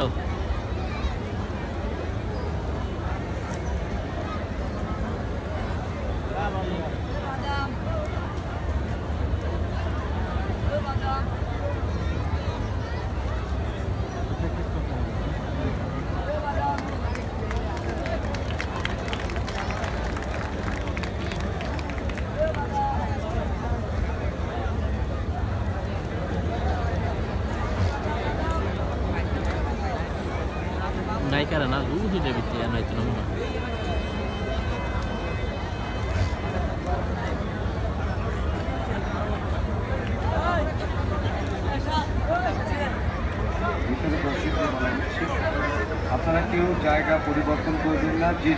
Hello. কেন না উ হিটে বিতে নাই তো না ভিতরে দর্শকদের বলা হচ্ছে আপনারা কেউ জায়গা পরিবর্তন করবেন না, যে